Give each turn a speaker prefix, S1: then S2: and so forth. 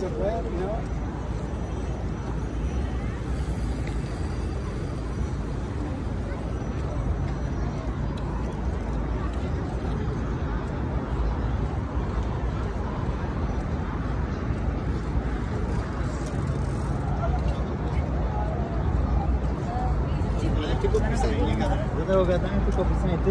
S1: se puede, ¿no?
S2: Kau bisa ini kan? Kita tahu katanya itu